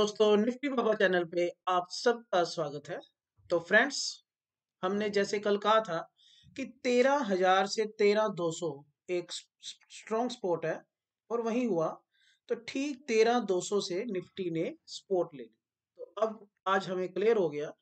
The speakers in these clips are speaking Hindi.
दोस्तों, निफ्टी बाबा चैनल पे आप सबका स्वागत है। तो फ्रेंड्स, हमने जैसे कल कहा था कि तेरह हज़ार से तेरह दो सौ एक स्ट्रॉन्ग स्पोर्ट है और वही हुआ। तो ठीक तेरह दो सौ से निफ्टी ने स्पोर्ट ले ली। तो अब आज हमें क्लियर हो गया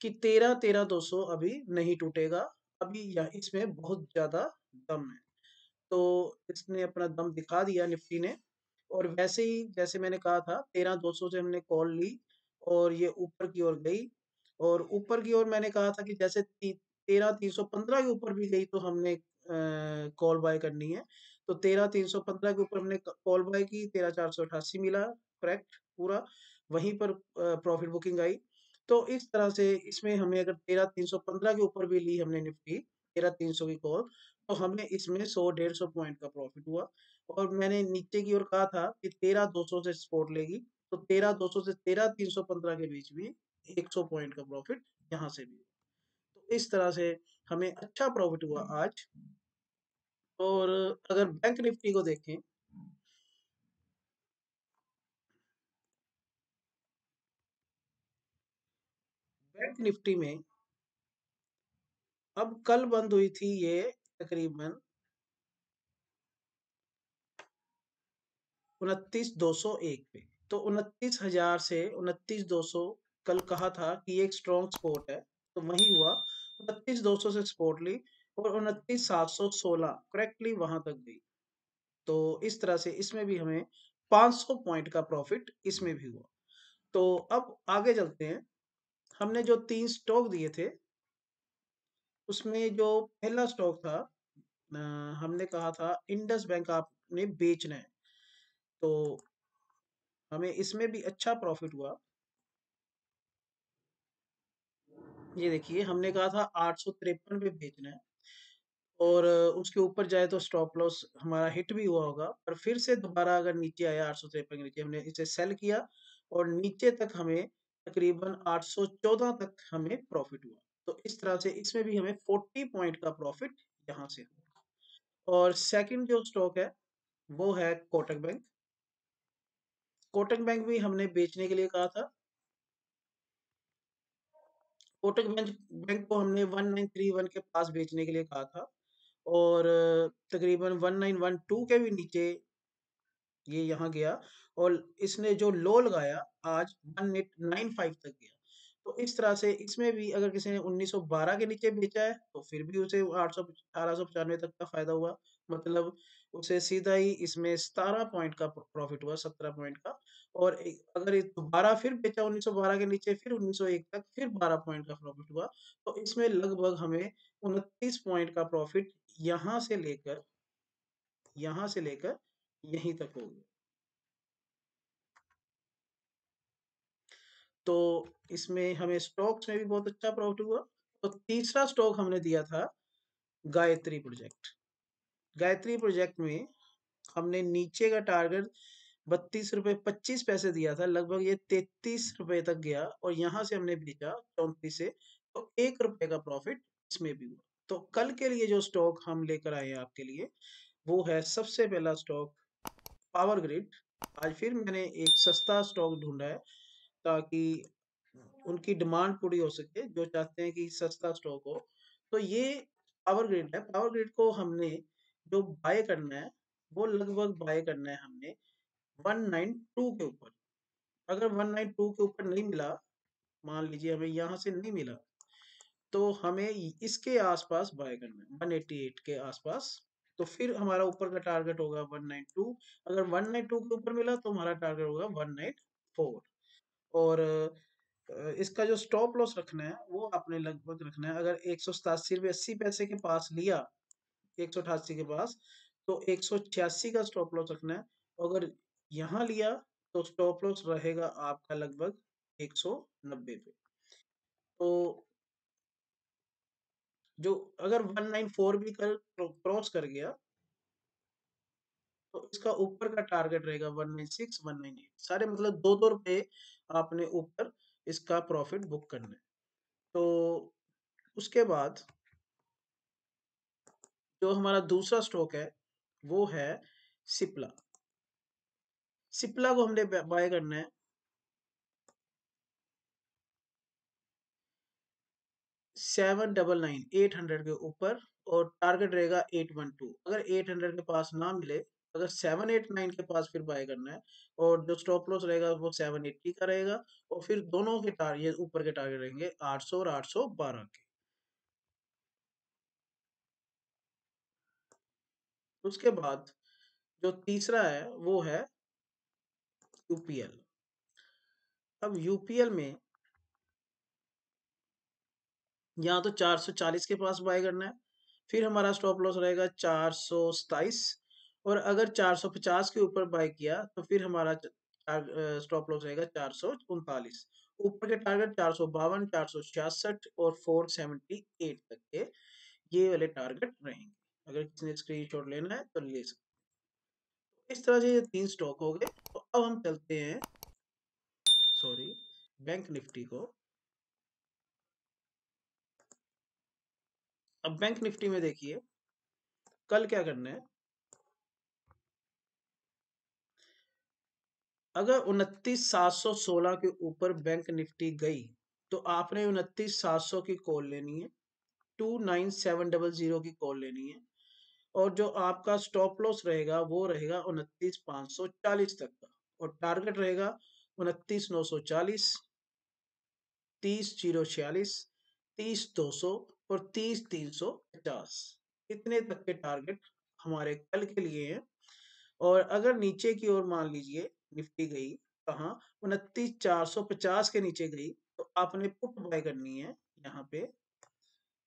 कि तेरह तेरह दो सौ अभी नहीं टूटेगा। अभी यह इसमें बहुत ज़्यादा दम है। तो इसने अपना दम दिखा दिया निफ्टी ने। और वैसे ही जैसे मैंने कहा था, तेरह दो सौ से हमने कॉल ली और ये ऊपर की ओर गई और ऊपर की ओर मैंने कहा था कि जैसे तेरह तीन सौ पंद्रह के ऊपर भी गई तो हमने कॉल बाय करनी है। तो तेरह तीन सौ पंद्रह के ऊपर हमने कॉल बाय की, तेरह चार सौ अठासी मिला, करेक्ट, पूरा। वहीं पर प्रॉफिट बुकिंग आई। तो इस तरह से इसमें हमें अगर तेरह तीन सौ पंद्रह के ऊपर भी ली हमने निफ्टी, तेरह तीन सौ की कॉल तो हमें इसमें सौ, डेढ़ सौ पॉइंट का प्रॉफिट हुआ। और मैंने नीचे की ओर कहा था कि तेरह दो सौ से सपोर्ट लेगी तो तेरह दो सौ से तेरह तीन सौ पंद्रह के बीच में एक सौ पॉइंट का प्रॉफिट यहाँ से भी तो इस तरह से हमें अच्छा प्रॉफिट हुआ आज। और अगर बैंक निफ्टी को देखें बैंक निफ्टी में अब कल बंद हुई थी ये तकरीबन उनतीस दो सौ एक पे। तो उनतीस हज़ार से उनतीस दो सौ कल कहा था कि एक स्ट्रॉन्ग स्पोर्ट है तो वही हुआ। उनतीस दो सौ से स्पोर्ट ली और उनतीस सात सौ सोलह करेक्टली वहाँ तक गई। तो इस तरह से इसमें भी हमें 500 पॉइंट का प्रॉफिट इसमें भी हुआ। तो अब आगे चलते हैं। हमने जो तीन स्टॉक दिए थे, उसमें जो पहला स्टॉक था हमने कहा था इंडस बैंक आपने बेचना है। तो हमें इसमें भी अच्छा प्रॉफिट हुआ। ये देखिए, हमने कहा था आठ सौ तिरपन पे बेचना है और उसके ऊपर जाए तो स्टॉप लॉस हमारा हिट भी हुआ होगा, पर फिर से दोबारा अगर नीचे आया आठ सौ तिरपन के नीचे हमने इसे सेल किया और नीचे तक हमें तकरीबन 814 तक हमें प्रॉफिट हुआ। तो इस तरह से इसमें भी हमें 40 पॉइंट का प्रॉफिट यहाँ से हुआ और सेकंड जो स्टॉक है, वो है कोटक बैंक। कोटक बैंक भी हमने बेचने के लिए कहा था। कोटक बैंक बैंक को हमने 1931 के पास बेचने के लिए कहा था और तकरीबन 1912 के भी नीचे ये यहाँ गया और इसने जो लो लगाया आज 1895 तक गया। तो इस तरह से इसमें भी अगर किसी ने 1912 के नीचे बेचा है तो फिर भी उसे आठ सौ तक का फ़ायदा हुआ। मतलब उसे सीधा ही इसमें सतारह पॉइंट का प्रॉफिट हुआ, सत्रह पॉइंट का। और अगर दोबारा फिर बेचा 1912 के नीचे, फिर 1901 तक, फिर 12 पॉइंट का प्रॉफिट हुआ तो इसमें लगभग हमें उनतीस पॉइंट का प्रॉफिट यहाँ से लेकर, यहाँ से लेकर यहीं तक हो गया। तो इसमें हमें स्टॉक्स में भी बहुत अच्छा प्रॉफिट हुआ तो तीसरा स्टॉक हमने दिया था गायत्री प्रोजेक्ट। गायत्री प्रोजेक्ट में हमने नीचे का टारगेट बत्तीस रुपये पच्चीस पैसे दिया था, लगभग ये तैतीस रुपए तक गया और यहाँ से हमने बेचा चौंतीस से तो एक रुपए का प्रॉफिट इसमें भी हुआ। तो कल के लिए जो स्टॉक हम लेकर आए हैं आपके लिए, वो है सबसे पहला स्टॉक पावर ग्रिड आज फिर मैंने एक सस्ता स्टॉक ढूंढा है ताकि उनकी डिमांड पूरी हो सके, जो चाहते हैं कि सस्ता स्टॉक हो। तो ये पावर ग्रिड है। पावर ग्रिड को हमने जो बाय करना है, वो लगभग बाय करना है हमने 192 के ऊपर। अगर 192 के ऊपर नहीं मिला, मान लीजिए हमें यहाँ से नहीं मिला तो हमें इसके आसपास बाय करना है 188 के आसपास। तो फिर हमारा ऊपर का टारगेट होगा 192 अगर 192 के ऊपर मिला तो हमारा टारगेट होगा 194 और इसका जो स्टॉप लॉस रखना है, वो आपने लगभग रखना है। अगर एक सौ सतासी रुपये अस्सी पैसे के पास लिया एक सौ अठासी के पास तो एक सौ छियासी का स्टॉप लॉस रखना है अगर यहाँ लिया तो स्टॉप लॉस रहेगा आपका लगभग एक सौ नब्बे पे। तो जो अगर 194 भी कर क्रॉस कर गया तो इसका ऊपर का टारगेट रहेगा 196 198 सारे मतलब दो दो रुपए आपने ऊपर इसका प्रॉफिट बुक करना है। तो उसके बाद जो हमारा दूसरा स्टॉक है, वो है सिप्ला। सिप्ला को हमने बाय करना है। Seven double nine, eight hundred के ऊपर और टारगेट रहेगा एट वन टू। अगर एट हंड्रेड के पास ना मिले, अगर सेवन एट नाइन के पास फिर बाय करना है और जो स्टॉप लॉस रहेगा, वो सेवन एट्टी का रहेगा और फिर दोनों के टारगेट ऊपर के टारगेट रहेंगे आठ सौ और आठ सौ बारह के। उसके बाद जो तीसरा है, वो है यूपीएल। अब यूपीएल में यहाँ तो 440 के पास बाय करना है, फिर हमारा स्टॉप लॉस रहेगा चार सौ सताइस और अगर 450 के ऊपर बाय किया तो फिर हमारा स्टॉप लॉस रहेगा चार सौ उनतालीस। ऊपर के टारगेट चार सौ बावन, चार सौ छियासठ और फोर सेवेंटी एट तक के ये वाले टारगेट रहेंगे। अगर किसी ने स्क्रीनशॉट लेना है तो ले सकते इस तरह से ये तीन स्टॉक हो गए। तो अब हम चलते हैं। सॉरी बैंक निफ्टी को। अब बैंक निफ्टी में देखिए, कल क्या करना है? अगर उनतीस सात सौ सोलह के ऊपर बैंक निफ्टी गई तो आपने उनतीस सात सौ की कॉल लेनी है। Two nine seven double zero की कॉल लेनी है। और जो आपका स्टॉप लॉस रहेगा, वो रहेगा उनतीस पाँच सौ चालीस तक का। और टारगेट रहेगा उनतीस नौ सौ चालीस, तीस ज़ीरो छियालीस, तीस दो सौ और तीस तीन सौ पचास। इतने तक के टारगेट हमारे कल के लिए हैं। और अगर नीचे की ओर मान लीजिए, निफ्टी गई, कहा? उनतीस चार सौ पचास के नीचे गई तो आपने पुट बाय करनी है यहाँ पे।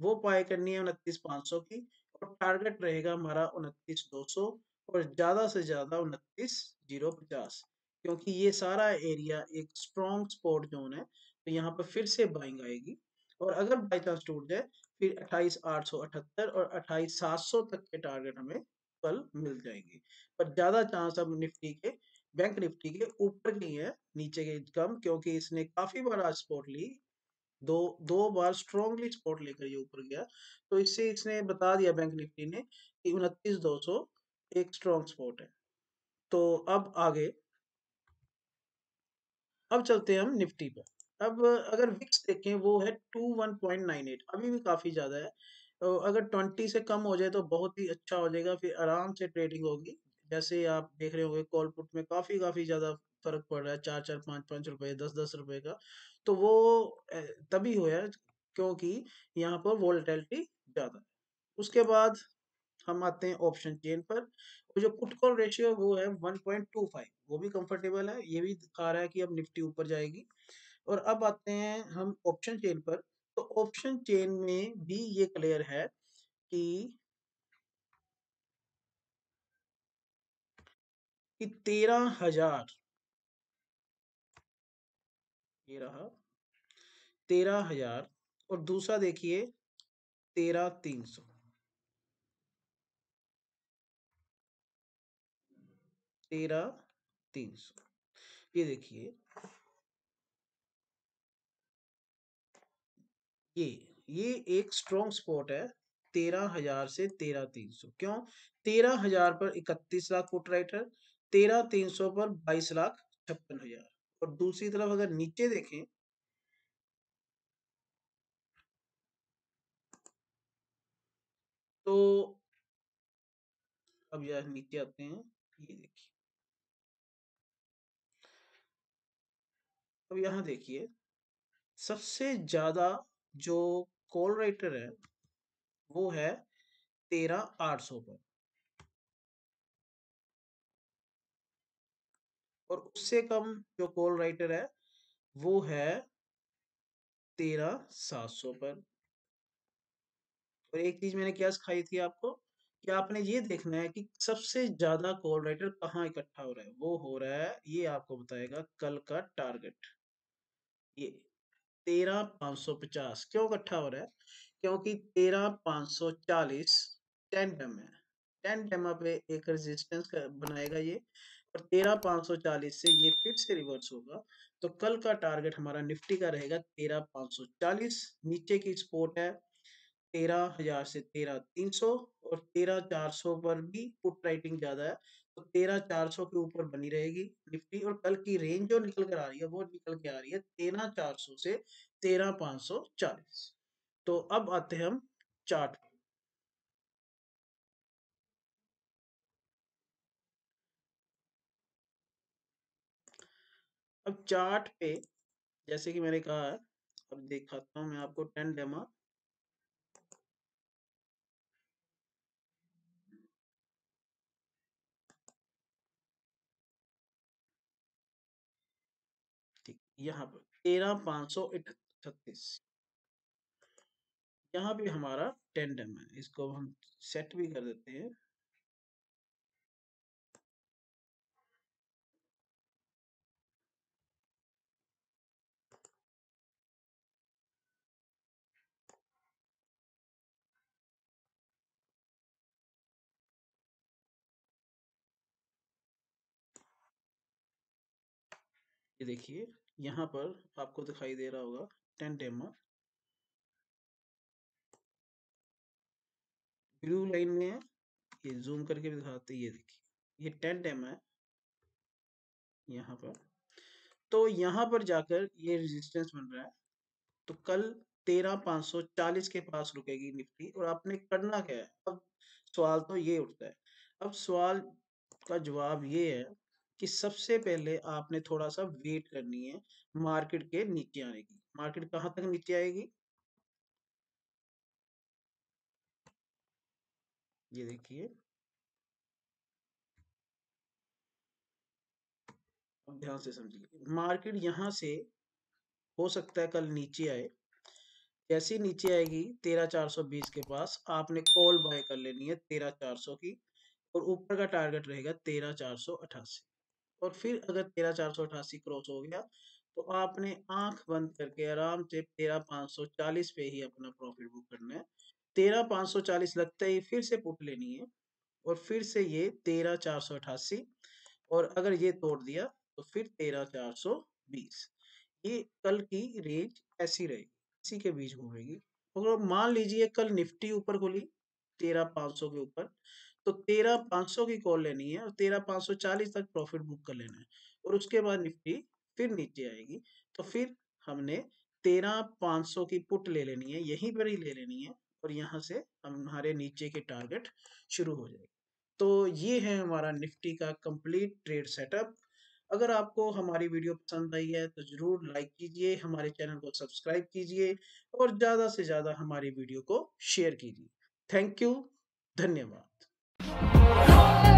वो बाय करनी है उनतीस पाँच सौ की और टारगेट रहेगा हमारा उनतीस दो सौ और ज़्यादा से ज़्यादा उनतीस ज़ीरो पचास। क्योंकि ये सारा एरिया एक स्ट्रॉन्ग स्पोर्ट जोन है तो यहाँ पर फिर से बाइंग आएगी। और अगर बाई चांस टूट जाए, फिर अट्ठाईस आठ सौ अठहत्तर और अट्ठाईस सात सौ तक के टारगेट हमें कल मिल जाएँगे। पर ज़्यादा चांस अब निफ्टी के बैंक निफ्टी के ऊपर की है, नीचे के कम, क्योंकि इसने काफ़ी आज स्पोर्ट ली। दो दो बार स्ट्रॉन्गली स्पोर्ट लेकर ये ऊपर गया। तो इससे इसने बता दिया बैंक निफ्टी ने कि उनतीस दो सौ एक स्ट्रॉन्ग स्पोर्ट है। तो अब आगे। अब चलते हैं हम निफ्टी पर। अब अगर विक्स देखें, वो है two one point nine eight अभी भी काफ़ी ज़्यादा है। तो अगर ट्वेंटी से कम हो जाए तो बहुत ही अच्छा हो जाएगा, फिर आराम से ट्रेडिंग होगी। जैसे आप देख रहे होंगे कॉल पुट में काफ़ी काफ़ी ज़्यादा फ़र्क पड़ रहा है चार चार पाँच पाँच रुपए दस दस रुपए का। तो वो तभी हुआ क्योंकि यहाँ पर वोल्टेलिटी ज़्यादा है। उसके बाद हम आते हैं ऑप्शन चेन पर। जो पुट कॉल रेशियो वो है 1.25 वो भी कंफर्टेबल है। ये भी दिखा रहा है कि अब निफ्टी ऊपर जाएगी। और अब आते हैं हम ऑप्शन चेन पर। तो ऑप्शन चेन में भी ये क्लियर है कि कि तेरह हज़ार ये रहा तेरह हज़ार और दूसरा देखिए, तेरह तीन सौ। तेरह तीन सौ। ये देखिए। ये ये एक स्ट्रॉन्ग स्पॉट है, तेरह हज़ार से तेरह तीन सौ। क्यों? तेरह हज़ार पर इकतीस लाख फुट राइटर तेरह तीन सौ पर बाईस लाख छप्पन हज़ार। और दूसरी तरफ़ अगर नीचे देखें तो अब यह नीचे आते हैं, ये देखिए। अब यहाँ देखिए, सबसे ज़्यादा जो कॉल राइटर है, वो है तेरह आठ सौ पर। और उससे कम जो कॉल राइटर है वो है तेरह सात सौ पर। और एक चीज़ मैंने क्या सिखाई थी आपको कि आपने ये देखना है कि सबसे ज़्यादा कॉल राइटर कहाँ इकट्ठा हो रहा है? वो हो रहा है ये आपको बताएगा कल का टारगेट ये तेरह पाँच सौ पचास। क्यों इकट्ठा हो रहा है? क्योंकि तेरह पाँच सौ चालीस टेन टम है। टेन टम पे एक रेजिस्टेंस बनाएगा ये। और तेरह पाँच सौ चालीस से ये फिर से रिवर्स होगा। तो कल का टारगेट हमारा निफ्टी का रहेगा तेरह पाँच सौ चालीस, नीचे की सपोर्ट है तेरह हज़ार से तेरह तीन सौ और तेरह चार सौ पर भी पुट राइटिंग ज़्यादा है तो तेरह चार सौ के ऊपर बनी रहेगी निफ्टी और कल की रेंज जो निकल कर आ रही है, वो निकल के आ रही है तेरह चार सौ से तेरह पाँच सौ चालीस। तो अब आते हैं हम चार्ट अब चार्ट पे जैसे कि मैंने कहा, अब दिखाता हूँ मैं आपको टेन डेमा यहाँ पर तेरह पाँच सौ छत्तीस यहाँ पे हमारा टेन डेम है, इसको हम सेट भी कर देते हैं। ये देखिए, यहाँ पर आपको दिखाई दे रहा होगा टेन डेमा ब्लू लाइन में ये जूम करके भी दिखाते ये देखिए, ये टेन डेम है। यहाँ पर तो यहाँ पर जाकर ये रेजिस्टेंस बन रहा है। तो कल तेरह पाँच सौ चालीस के पास रुकेगी निफ्टी और आपने करना क्या है? अब सवाल तो ये उठता है। अब सवाल का जवाब ये है कि सबसे पहले आपने थोड़ा सा वेट करनी है मार्केट के नीचे आने की। मार्केट कहाँ तक नीचे आएगी? ये देखिए। ध्यान से समझिए। मार्केट यहाँ से हो सकता है कल नीचे आए। जैसी नीचे आएगी तेरह चार सौ बीस के पास, आपने कॉल बाय कर लेनी है तेरह चार सौ की और ऊपर का टारगेट रहेगा तेरह चार सौ अठासी। और फिर अगर तेरह चार सौ अठासी क्रॉस हो गया तो आपने आँख बंद करके आराम से तेरह पाँच सौ चालीस पे ही अपना प्रॉफिट बुक करना है। तेरह पाँच सौ चालीस लगता ही फिर से पुट लेनी है और फिर से ये तेरह चार सौ अठासी और अगर ये तोड़ दिया तो फिर तेरह चार सौ बीस। ये कल की रेंज ऐसी रहेगी, इसी के बीच घूमेगी। अगर मान लीजिए कल निफ्टी ऊपर खुली तेरह पाँच सौ के ऊपर तो तेरह पाँच सौ की कॉल लेनी है और तेरह पाँच सौ चालीस तक प्रॉफिट बुक कर लेना है और उसके बाद निफ्टी फिर नीचे आएगी। तो फिर हमने तेरह पाँच सौ की पुट ले लेनी है, यहीं पर ही ले लेनी है और यहाँ से हमारे नीचे के टारगेट शुरू हो जाएगी। तो ये है हमारा निफ्टी का कंप्लीट ट्रेड सेटअप। अगर आपको हमारी वीडियो पसंद आई है तो ज़रूर लाइक कीजिए, हमारे चैनल को सब्सक्राइब कीजिए और ज़्यादा से ज़्यादा हमारी वीडियो को शेयर कीजिए। थैंक यू, धन्यवाद। Oh,